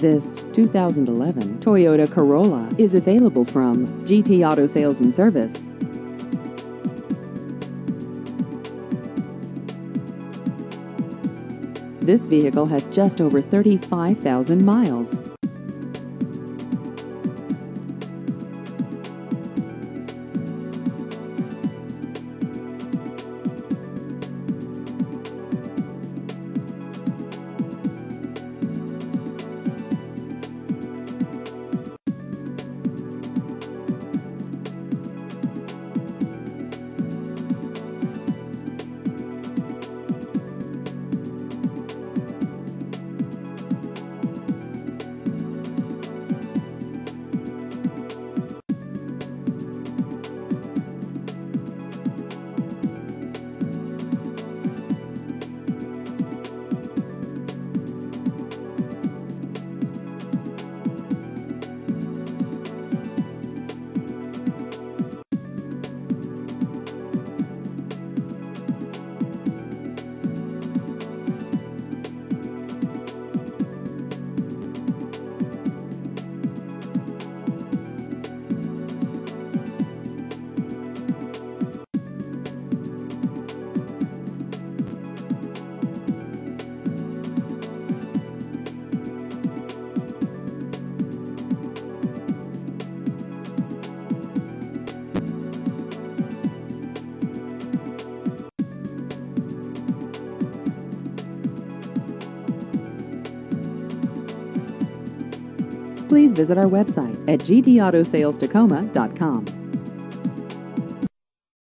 This 2011 Toyota Corolla is available from GT Auto Sales and Service. This vehicle has just over 35,000 miles. Please visit our website at gtautosalestacoma.com.